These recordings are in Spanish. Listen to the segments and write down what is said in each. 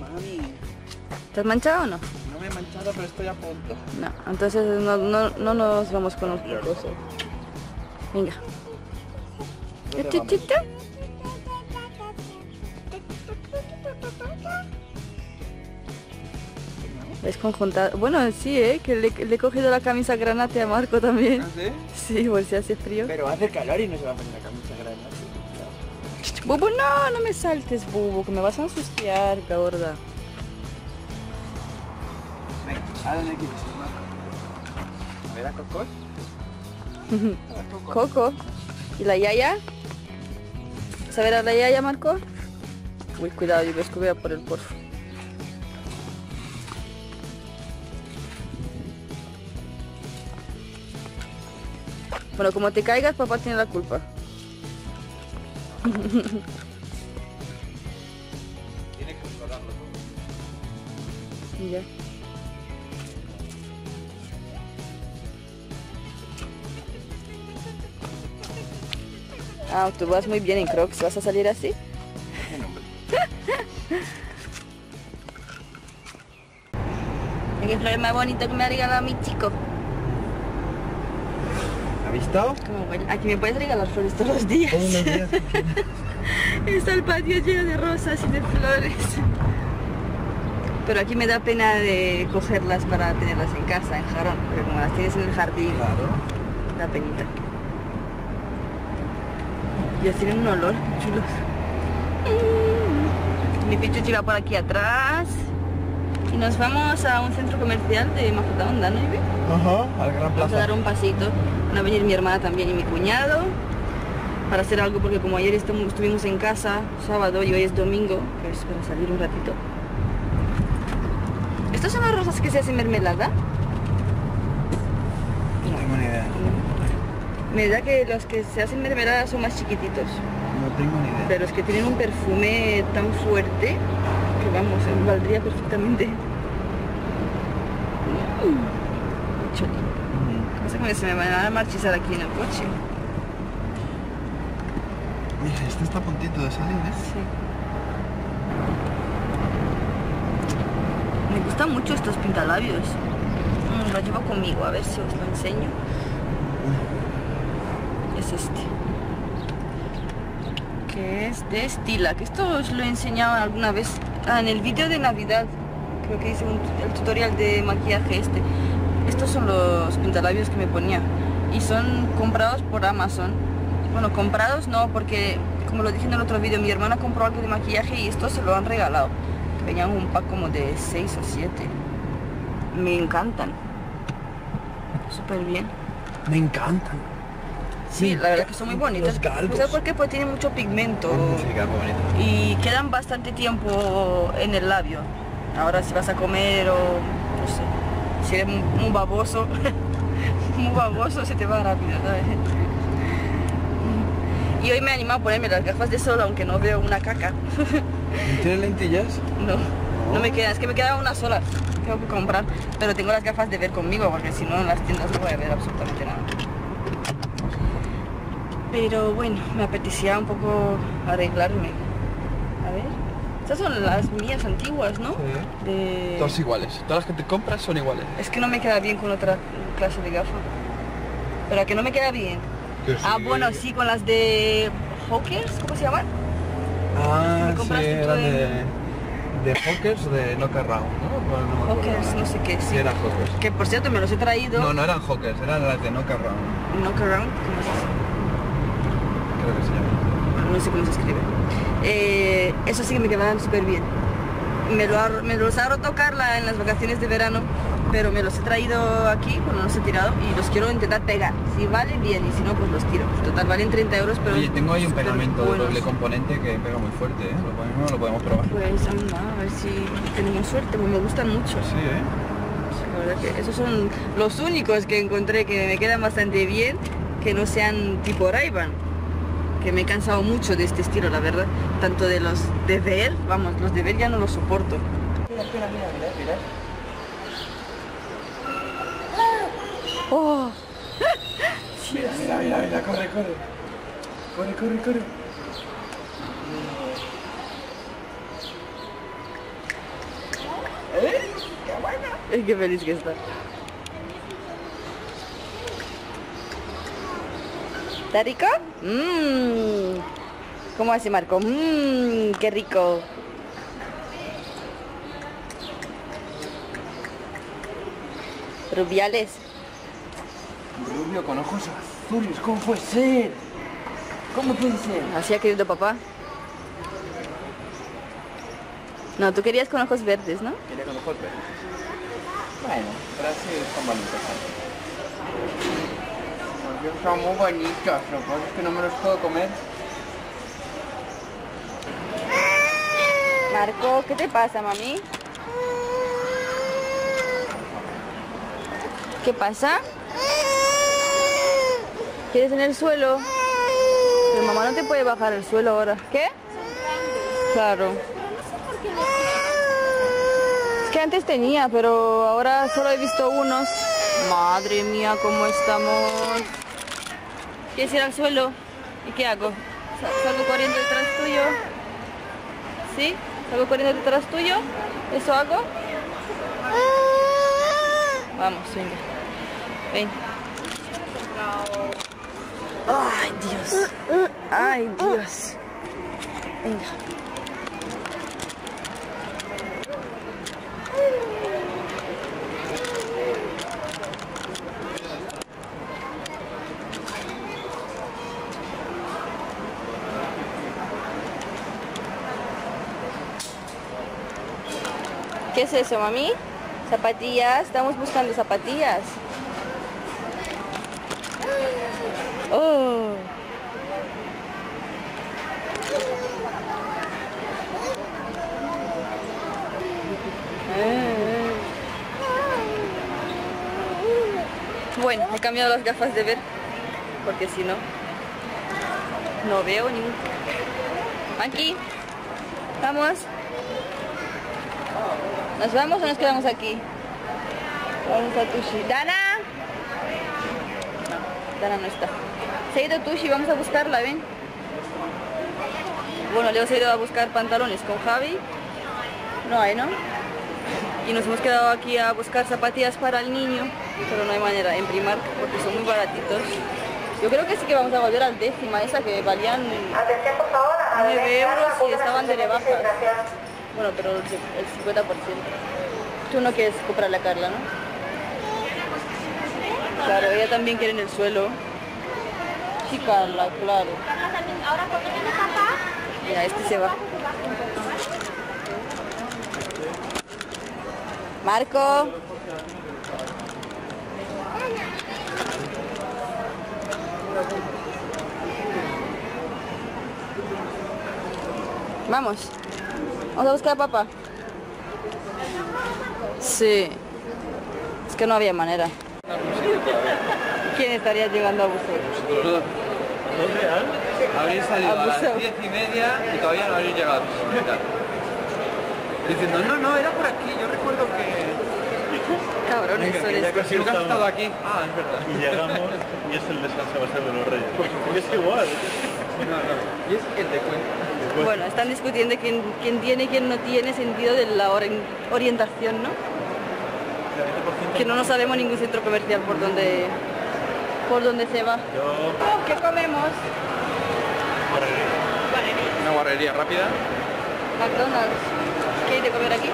Mami, ¿Te has manchado o no? no me he manchado, pero estoy a punto. No, entonces no, no, no nos vamos con los cocos. Venga. ¿Dónde vamos? Es conjuntado. Bueno, sí, ¿eh? Que le, le he cogido la camisa granate a Marco también. ¿Ah, sí? Sí, por si hace frío. Pero hace calor y no se va a poner la camisa grande. Bubu, no, no me saltes, Bubu, que me vas a ensuciar, gorda. Venga, ¿a dónde quieres ir, Marco? A ver. Coco. ¿Y la Yaya? ¿Saber a la Yaya, Marco? Uy, cuidado, yo voy a por el porfo. Bueno, como te caigas, papá tiene la culpa. Tiene que controlarlo todo. Ya. Ah, tú vas muy bien en Crocs. ¿Vas a salir así? Qué flor más bonito que me ha regalado mi chico. Aquí me puedes regalar flores todos los días. Todos los días. Está el patio lleno de rosas y de flores. Pero aquí me da pena de cogerlas para tenerlas en casa, en jarón. Pero como las tienes en el jardín, Claro. da penita. Y así tienen un olor, chulos. Mi pichuchi va por aquí atrás. Y nos vamos a un centro comercial de Majadahonda, ¿no, Ibe? Ajá, al gran Vamos a plaza. dar un pasito. Van a venir mi hermana también y mi cuñado para hacer algo porque como ayer estu- estuvimos en casa sábado y hoy es domingo, pues para salir un ratito. ¿Estas son las rosas que se hacen mermelada? No tengo ni idea. Me da que los que se hacen mermelada son más chiquititos, No tengo ni idea. pero es que tienen un perfume tan fuerte vamos, eh, valdría perfectamente. Mm. Pasa que se me van a marchizar aquí en el coche. Mira, este está a puntito de salir, ¿eh? Sí. Me gustan mucho estos pintalabios. Mm, lo llevo conmigo, a ver si os lo enseño. Es este. Que es de Estila, que esto os lo he enseñado alguna vez. Ah, en el vídeo de Navidad. Creo que hice el tutorial de maquillaje este. Estos son los pintalabios que me ponía. Y son comprados por Amazon. Bueno, comprados no, porque como lo dije en el otro vídeo, mi hermana compró algo de maquillaje y estos se lo han regalado. Venían un pack como de 6 o 7. Me encantan. Súper bien. Me encantan. Sí, la verdad que son muy bonitas. ¿Sabes por qué? Porque tienen mucho pigmento Sí, muy bonito. y quedan bastante tiempo en el labio. Ahora si vas a comer o no sé, si eres muy, muy baboso, muy baboso se te va rápido, ¿sabes? Y hoy me he animado a ponerme las gafas de sol aunque no veo una caca. ¿Tienes lentillas? No, no me queda, es que me queda una sola. Tengo que comprar, pero tengo las gafas de ver conmigo porque si no en las tiendas no voy a ver absolutamente nada. Pero bueno, me apetecía un poco arreglarme. A ver. Estas son las mías antiguas, ¿no? Sí. De... Todas iguales. Todas las que te compras son iguales. Es que no me queda bien con otra clase de gafa. Pero ¿a que no me queda bien. Que Ah, sí. bueno, sí, con las de Hawkers, ¿cómo se llaman? Ah, sí, eran en- de, de Hawkers o de ¿no? No acuerdo Hawkers, no sé qué, sí. Eran Hawkers. Que por cierto me los he traído. No, no eran Hawkers, eran las de Knock Around, Knock around, ¿cómo se dice? creo que se llama. Bueno, no sé cómo se escribe. Eh, eso sí que me quedaban súper bien. Me, lo me los ha roto Carla en las vacaciones de verano, pero me los he traído aquí, bueno, los he tirado y los quiero intentar pegar. Si vale, bien, y si no, pues los tiro. Total, valen 30 euros, pero... Oye, tengo ahí un pegamento de doble componente que pega muy fuerte, ¿eh? Lo podemos, lo podemos probar. Pues anda, a ver si tenemos suerte, pues me gustan mucho. Sí, ¿eh? La verdad que esos son los únicos que encontré que me quedan bastante bien, que no sean tipo ray que me he cansado mucho de este estilo, la verdad. Tanto de los de ver, vamos, los de ver ya no los soporto. Mira, mira, mira, mira, mira. ¡Oh! Mira, mira, mira, mira, corre, corre. Corre, corre, corre. ¡Eh! ¡Qué buena! Ay, qué feliz que está. ¿Está rico? Mmm. ¿Cómo hace Marco? Mmm, qué rico. Rubiales. Rubio con ojos azules, ¿cómo puede ser? ¿Cómo puede ser? Así ha querido papá. No, tú querías con ojos verdes, ¿no? Quería con ojos verdes. Bueno, pero así Porque son muy bonitos, lo que pasa es que no me los puedo comer. Marco, ¿qué te pasa, mami? ¿Qué pasa? ¿Quieres en el suelo? Pero mamá no te puede bajar el suelo ahora. ¿Qué? Claro. Es que antes tenía, pero ahora solo he visto unos. Madre mía, cómo estamos. ¿Quieres ir al suelo? ¿Y qué hago? Sa- ¿Salgo corriendo detrás tuyo? ¿Sí? ¿Salgo corriendo detrás tuyo? ¿Eso hago? Vamos, venga. Ven. Ay, Dios. Ay, Dios. Venga. Es eso, mami? Zapatillas. Estamos buscando zapatillas. Oh. Bueno, he cambiado las gafas de ver porque si no, no veo ni un... Aquí, vamos. ¿Nos vamos o nos quedamos aquí? Vamos a Tushi. ¡Dana! No, Dana no está. Se ha ido Tushi, vamos a buscarla, ven. Bueno, le hemos ido a buscar pantalones con Javi. No hay, ¿no? Y nos hemos quedado aquí a buscar zapatillas para el niño, pero no hay manera en Primark porque son muy baratitos. Yo creo que sí que vamos a volver al décima, esa que valían Atención, por favor, a 9 euros y estaban de rebajas. Bueno, pero el ci- el 50%. Tú no quieres comprarle a Carla, ¿no? Claro, ella también quiere en el suelo. Sí, Carla, claro. Ahora cuando viene papá, Mira, este se va. Marco. Vamos. Vamos a buscar a papá. Sí. Es que no había manera. ¿Quién estaría llegando a buscar? Habréis salido a las diez y media y todavía no habréis llegado. Diciendo, no, no, era por aquí, yo recuerdo que... Cabrones, estos. Si nunca has estado aquí. Ah, es verdad. Y llegamos y es el de San Sebastián de los Reyes. Es igual. No, no. Y es el de cuenta. Bueno, están discutiendo quién, quién tiene y quién no tiene sentido de la ori- orientación, ¿no? Que no nos sabemos ningún centro comercial por donde por donde se va. Yo, Oh, ¿Qué comemos? Una guarrería rápida. McDonald's. ¿Qué hay de comer aquí?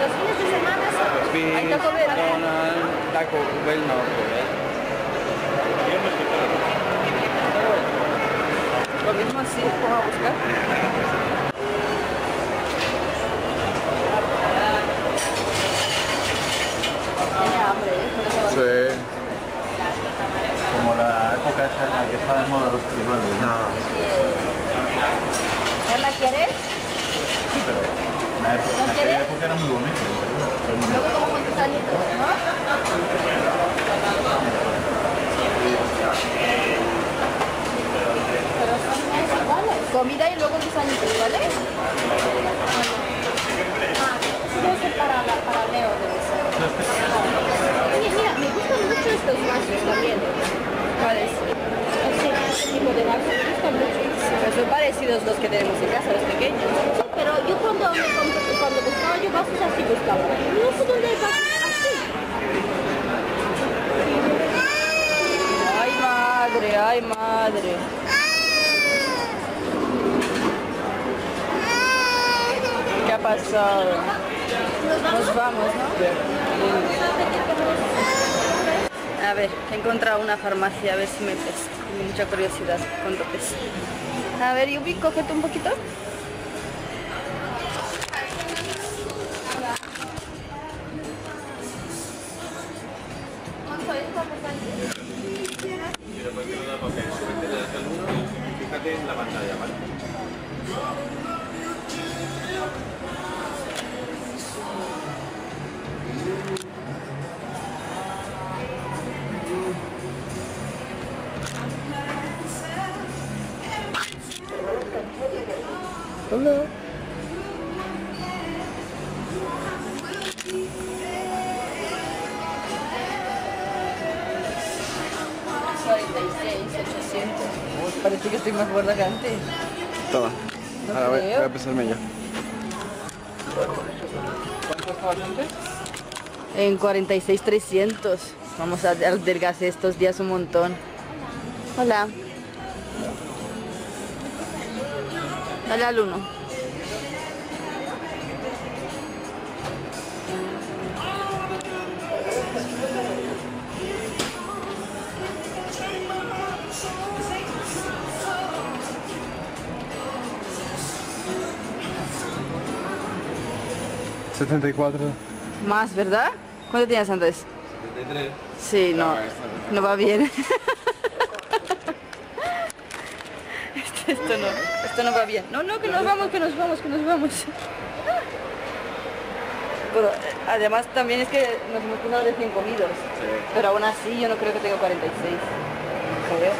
los fines de semana son Hay Taco Bell. McDonald's, Taco Bell, no. Lo mismo así, vamos a buscar. Sí. como la época esa en la que está de moda los tribales. No. ¿Carla quieres? Sí, pero en la época, en aquella época era muy bonito. Luego como con tus añitos, ¿no? Pero son más iguales. Comida y luego tus añitos, ¿vale? debe ser para, para Leo, debe ser. Oye, mira, me gustan mucho estos vasos también. ¿Cuáles? Este tipo de vasos, me gustan mucho. Son parecidos los que tenemos en casa, los pequeños. Pero yo cuando, compré- cuando buscaba yo vasos así buscaba. No sé dónde hay vasos así. Ay, madre, ay, madre. ¿Qué ha pasado? Nos vamos, ¿no? A ver, he encontrado una farmacia, a ver si me pesa. Tengo mucha curiosidad cuánto pesa. A ver, Yubi, cógete un poquito. Fíjate en la pantalla, Más gorda que antes. Toma. No Ahora voy, voy a pesarme yo. ¿Cuánto estabas antes? En 46,300. Vamos a adelgazar estos días un montón. Hola. Dale al uno. ¿74? 74. Más, ¿verdad? ¿Cuánto tenías antes? 73. Sí, no, No, esto no. no va bien. Esto, esto no, esto no va bien. No, no, que nos vamos, que nos vamos, que nos vamos. Pero eh, además también es que nos hemos pasado de 100 comidos. Pero aún así yo no creo que tenga 46. Creo.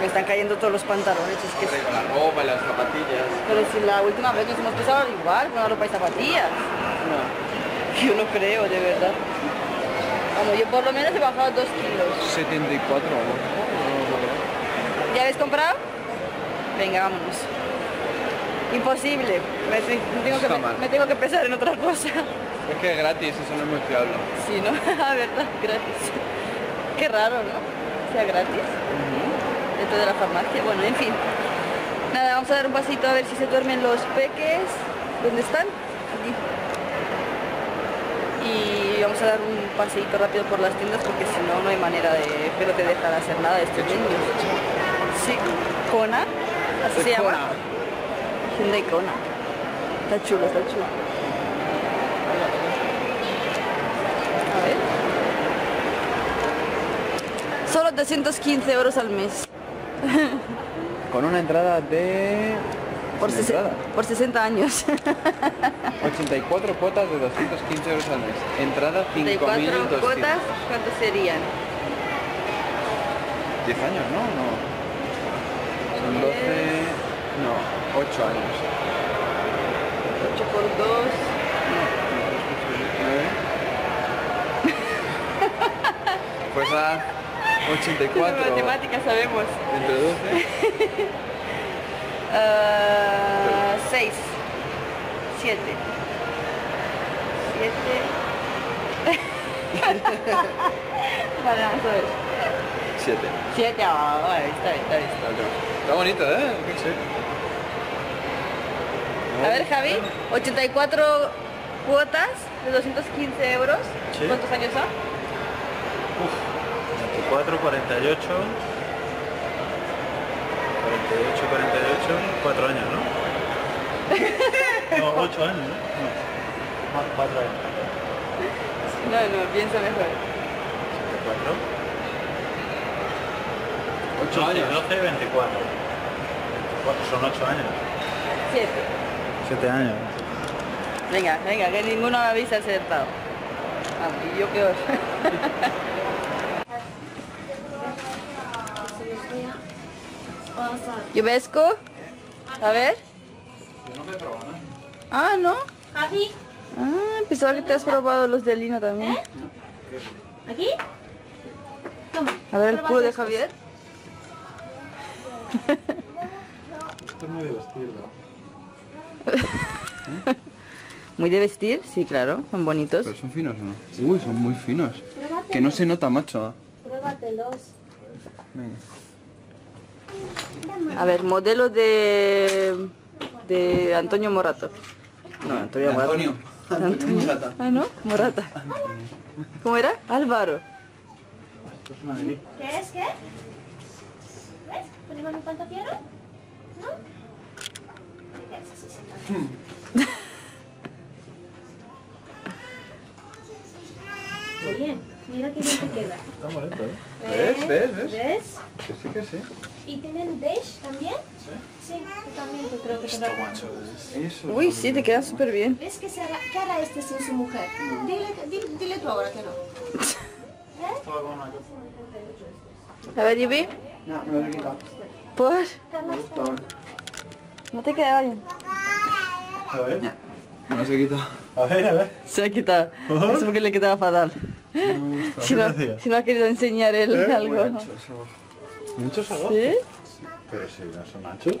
Me están cayendo todos los pantalones. Es que Con la ropa y las zapatillas. Pero si la última vez nos hemos pesado igual, con la ropa y zapatillas. Yo no creo, de verdad. Vamos, yo por lo menos he bajado 2 kilos. 74 vamos. ¿Ya habéis comprado? Venga, vámonos. Imposible. Me, te- me tengo que, Está me, mal. me tengo que pensar en otra cosa. Es que es gratis, eso no es muy fiable. Sí, ¿no? La verdad, gratis. Qué raro, ¿no? Sea gratis. Dentro de la farmacia. Bueno, en fin. Nada, vamos a dar un pasito a ver si se duermen los peques. ¿Dónde están? Aquí. Y vamos a dar un paseíto rápido por las tiendas porque si no, no hay manera de que no te dejan hacer nada de estos niños. Sí, Kona, así se llama. Hyundai Kona. Está chulo, está chulo. A ver. Solo 215 euros al mes. Con una entrada de... Por, ¿Sin sese- entrada? por 60 años. 84 cuotas de 215 euros al mes. Entrada 34 5.200. cuotas, ¿cuántos serían? 10 años, ¿no? No. Son 12... No, 8 años. 8 por 2. Pues a 84 Matemáticas sabemos. entre 12. 6. 7. 7. Vale, vamos a ver. 7. 7, ah, vale, está bien, está bien. Está bonito, ¿eh? A ver, Javi, 84 cuotas de 215 euros. Sí. ¿Cuántos años son? 24, 48. 48, 48, 4 años, ¿no? No, 8 años, ¿no? No, 4 años. No, no, piensa mejor. 4. 8 años. 12, 24. Cuatro- Son 8 años. 7. 7 años. Venga, venga, que ninguno habéis acertado. Ah, y yo peor. ¿Lluvesco? A ver. Ah, ¿no? Javi, Ah, pensaba que te has probado los de Lina también. aquí. Toma. A ver el culo de. Javier. Esto es muy de vestir, ¿no? Muy de vestir, sí, claro, son bonitos. ¿Pero son finos no? Uy, son muy finos. Que no se nota, macho. Pruébatelos. Venga. A ver, modelo de de Antonio Morato. No, Antonio Morato. Antonio. Antonio Morata. Ah, no, Morata. ¿Cómo era? Álvaro. ¿Qué es? ¿Qué? ¿Ves? ¿Ponemos un pantafiero? ¿No? Así, sentado. Oye, mira qué bien te queda. Está bonito, ¿eh? ¿Ves? ¿Ves? ¿Ves? ¿Ves? Que sí, que sí. ¿Y tienen beige también? Sí. yo también yo creo que te va a. Eso. Uy, sí, te queda súper bien. ¿Ves que se hará, qué hará este sin su mujer? Dile, dile, dile tú ahora que no. Una cosa. A ver, Yubi. No, me lo he quitado. Pues, no te queda bien. A ver. Me lo he quitado. A ver, a ver. Se ha quitado. Es porque le quedaba fatal. No me gusta. Si no, si no ha querido enseñar él ¿Eh? algo. Muy ancho. ¿Muchos algo? ¿Sí? Pero si no son anchos.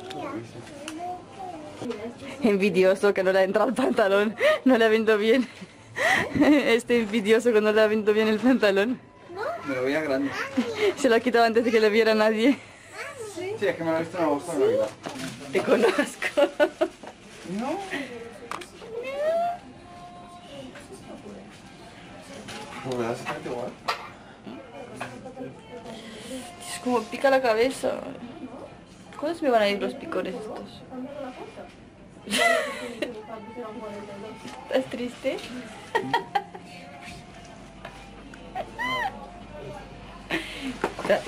Envidioso que no le ha entrado el pantalón. No le ha visto bien. Este envidioso que no le ha visto bien el pantalón. Me lo veía grande. Se lo ha quitado antes de que le viera nadie. Sí, es que me lo he visto en agosto, me lo he quitado. Te conozco. No. Es como pica la cabeza. ¿Cuándo se me van a ir los picores estos? ¿Estás triste?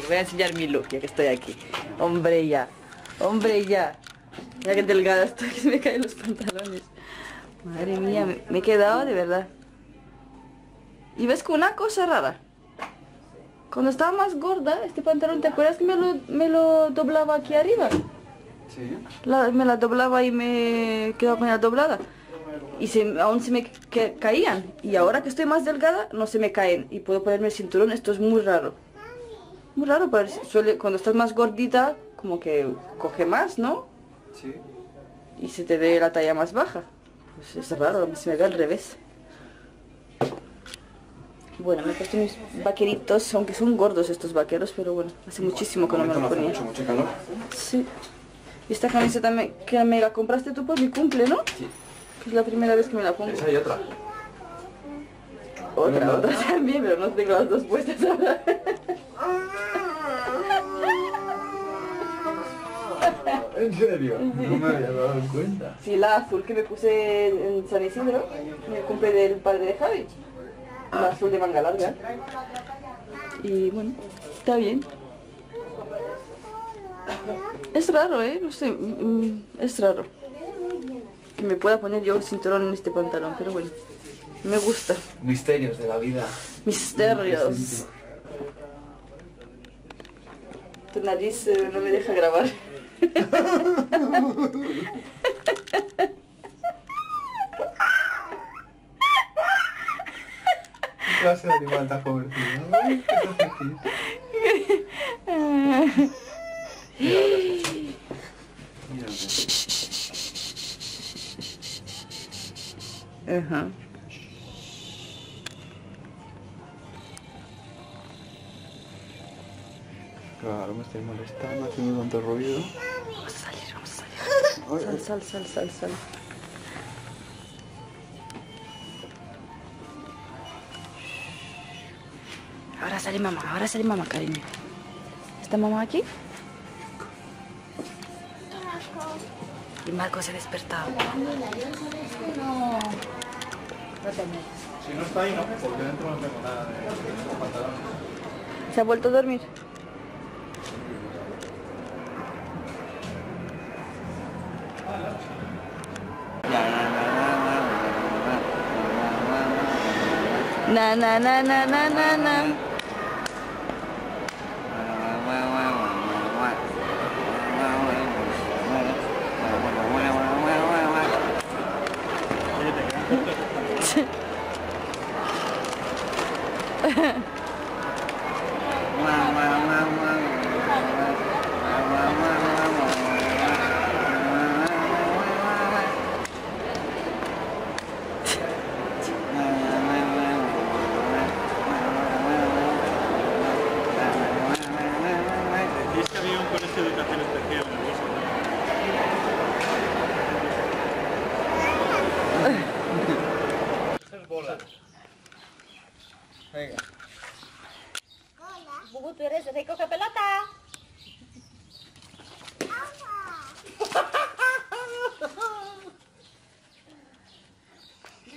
Voy a enseñar mi look ya que estoy aquí. Hombre ya. Hombre ya. Mira que delgada estoy, que se me caen los pantalones. Madre mía, me he quedado de verdad. Y ves que una cosa rara. Cuando estaba más gorda, este pantalón, ¿te acuerdas que me lo, me lo doblaba aquí arriba? Sí. La- me la doblaba y me quedaba con ella doblada. Y se, aún se me ca- caían. Y ahora que estoy más delgada, no se me caen. Y puedo ponerme el cinturón. Esto es muy raro. Muy raro, pero suele, cuando estás más gordita, como que coge más, ¿no? Sí. Y se te ve la talla más baja. Pues es raro, se me ve al revés. Bueno, me he puesto mis vaqueritos, aunque son gordos estos vaqueros, pero bueno, hace muchísimo que no me lo hace ponía. mucho, mucho calor. Sí. Y esta camiseta me, que me la compraste tú por mi cumple, ¿no? Sí. Que es la primera vez que me la pongo. Esa y otra. Otra, otra también, pero no tengo las dos puestas ahora. ¿En serio? No me había dado cuenta. Sí, la azul que me puse en San Isidro, en el cumple del padre de Javi. La azul de manga larga. Y bueno, está bien. Es raro, ¿eh? No sé, mm, es raro. Que me pueda poner yo el cinturón en este pantalón, pero bueno, me gusta. Misterios de la vida. Misterios. Tu nariz eh, no me deja grabar. clase de animal has convertido? Ay, qué Ajá. Claro, me estoy molestando, haciendo tanto ruido. Vamos a salir, vamos a salir. Sal, sal, sal, sal, sal. Sale mamá, ahora sale mamá, cariño. ¿Está mamá aquí? Y Marco se ha despertado. Si no está ahí, no, porque dentro no tengo nada de de pantalón. ¿Se ha vuelto a dormir? Na na na na na na na.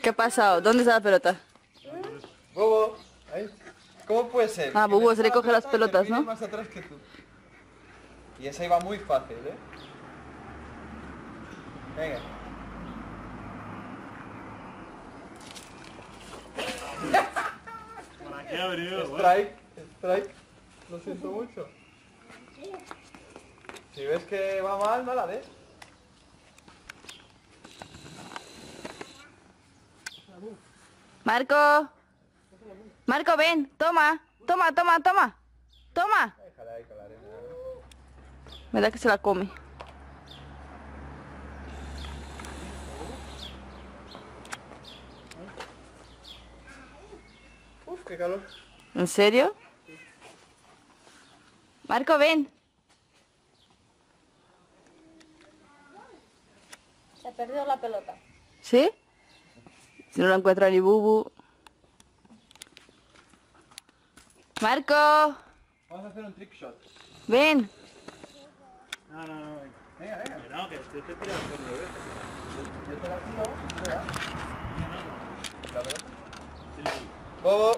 ¿Qué ha pasado? ¿Dónde está la pelota? Bobo, ahí. ¿Cómo puede ser? Ah, Bobo se recoge las atrás y pelotas, ¿no? más atrás que tú. Y esa iba muy fácil, ¿eh? Venga. ¿Para qué ha venido? Bueno, Strike, strike. Lo siento mucho. Si ves que va mal, no la des. Marco. Marco, ven. Toma. Toma, toma, toma. Toma. Me da que se la come. Uf, qué calor. ¿En serio? Marco, ven. Se ha perdido la pelota. ¿Sí? Si no la encuentra ni Bubu. Marco, Vamos a hacer un trick shot. ven. No, no, no. venga. Venga, venga. Que no, que estoy te tirando por lo Yo te la tiro, veas. La pelota. Sí. Bobo.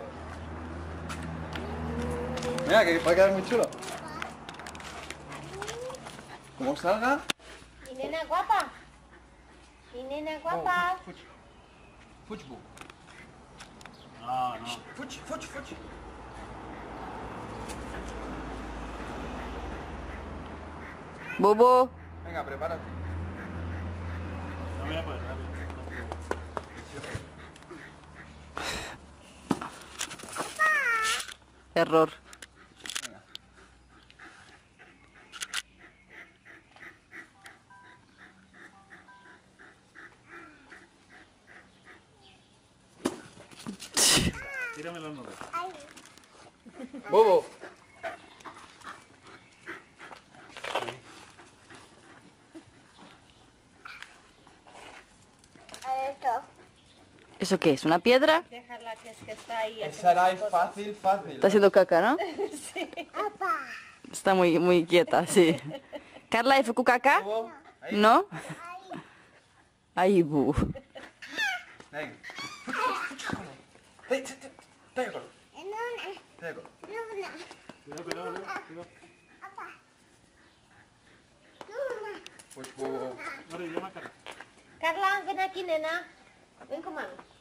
Mira, que va a quedar muy chulo. Como salga. Mi nena guapa. Mi nena guapa. Fuch. Fuchbu. No, no. Fuch, fuch, fuch. Bubu. Venga, prepárate. No me la puedes rápido. Error. ¿Eso qué es? ¿Una piedra? Déjala que es que está ahí. Esa era es fácil, fácil. Está haciendo caca, ¿no? Está muy, muy quieta, sí. Carla, ¿FQ caca? ¿No? Ay, bu. Pues. Carla, ven aquí, nena. Ven con mami.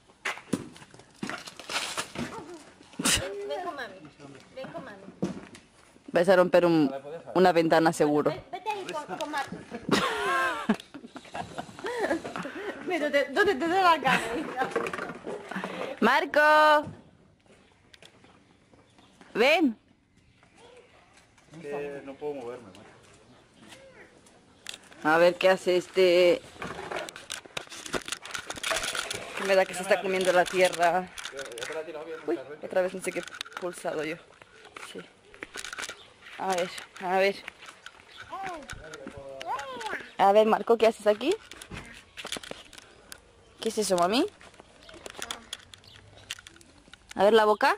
Ven, con mami. Ven con mami. Vais a romper un- una ventana seguro. Vete ahí con, con Marco. ¿dónde te da la hija? Marco. Ven. Que no puedo moverme, macho. A ver qué hace este... Que me da que se está comiendo la tierra. Ya te la he tirado bien Uy, muchas veces. otra vez no sé qué he pulsado yo. Sí. A ver, a ver. A ver, Marco, ¿qué haces aquí? ¿Qué es eso, mami? A ver la boca.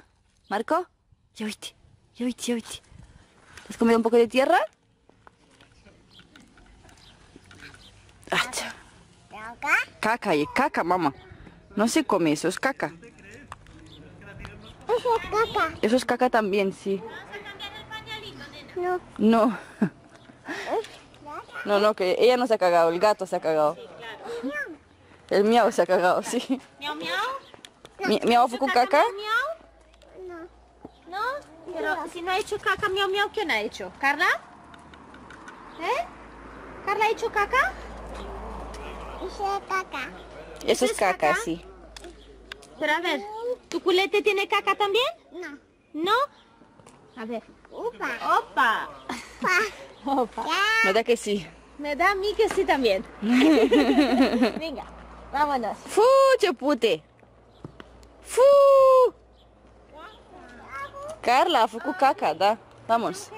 Marco. Ya oíste, ya oíste, ya oíste. ¿Has comido un poco de tierra? Acha. Caca, y caca, mamá. No se come eso, es caca. Eso es caca también, sí. No. No, no, que ella no se ha cagado, el gato se ha cagado. El miau se ha cagado, sí. Miau, miau. Mi- Miau fue con caca. miau? No. ¿No? Pero si no ha hecho caca, miau, miau, ¿quién ha hecho? ¿Carla? ¿Eh? ¿Carla ha hecho caca? Hice caca. Eso es es caca? caca, sí. Pero a ver, ¿tu culete tiene caca también? No. ¿No? A ver. Opa. Opa. Opa. Me da que sí. Me da a mí que sí también. Venga, vámonos. ¡Fu, chapute! ¡Fu! Carla, fue caca, da. Vamos.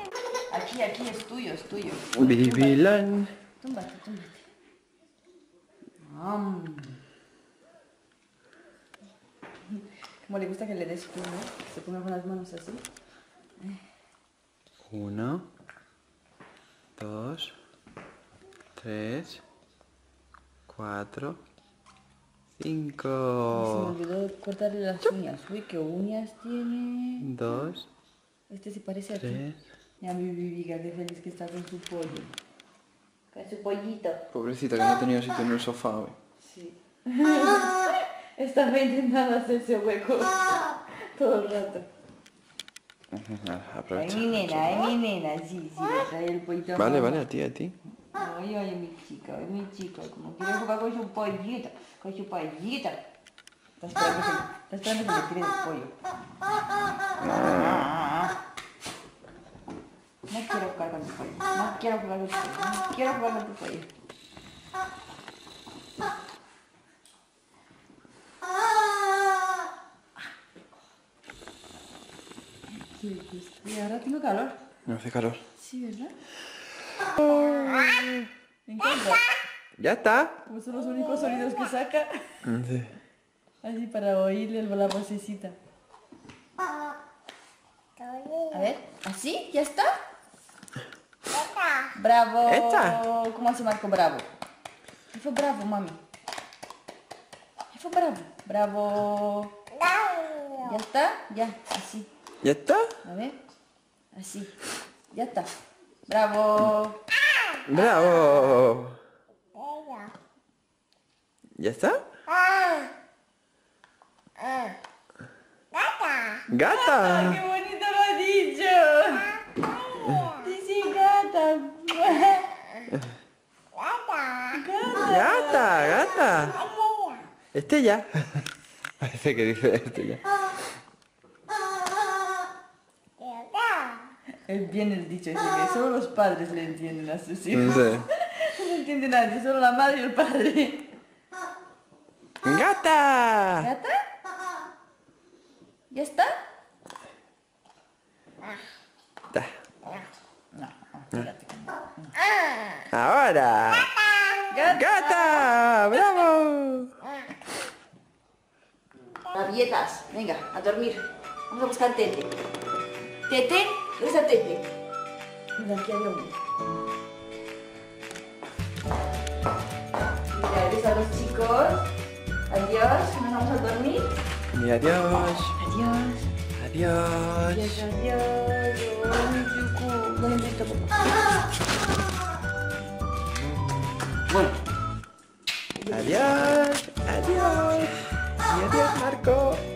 Aquí, aquí es tuyo, es tuyo. Bibilan. Túmbate, túmbate. Como le gusta que le des tú, ¿no? Que se ponga con las manos así. Uno, dos, tres, cuatro, Se me cinco, olvidó cortarle las uñas. Uy, qué uñas tiene. dos, Este se parece a ti. tres. Ya mi bibiga, qué feliz que está con su pollo. Con su pollito. Pobrecita que no ha tenido sitio en el sofá hoy. Sí. Estaba intentando hacerse hueco todo el rato. Nada, Ay, aprovecha. mi nena, ay, mi nena, sí, sí, le trae el pollito. Vale, mamá. vale, a ti, a ti. Ay, ay, mi chica, ay, mi chica, como quiere jugar con su pollito, con su pollito. Está esperando que, está esperando que le tire el pollo. No quiero jugar con tu pollo, no quiero jugar con tu pollo, no quiero jugar con tu pollo. Qué gusto. Y ahora tengo calor. Me hace calor. Sí, ¿verdad? Me encanta. ¿Ya está? Como son los únicos sonidos que saca. Sí. Así para oírle la vocecita. A ver, ¿así? ¿Ya está? ¡Bravo! ¿Esta? ¿Cómo hace Marco bravo? Fue bravo, mami. Fue bravo. Bravo. ¿Ya está? Ya, así. ¿Ya está? A ver. Así. Ya está. Bravo. ¡Bravo! ¿Ya está? ¡Gata! ¡Qué bonito lo ha dicho! Dice gata. ¡Gata! ¡Gata! Este ya. Parece que dice este ya. Es bien el dicho ese que solo los padres le entienden a sus hijos. No sé. No entiende nadie, solo la madre y el padre. ¡Gata! ¿Gata? ¿Ya está? No, fíjate. Ahora. ¡Gata! ¡Gata! ¡Bravo! Rabietas, venga, a dormir. Vamos a buscar Tete. ¿Tete? Lisa Tepe. Mira, aquí había uno. Mira, besos a los chicos. Adiós, nos vamos a dormir. Y adiós. Adiós. Adiós. Adiós, adiós. No Bueno. Adiós. Adiós. Y adiós, Marco.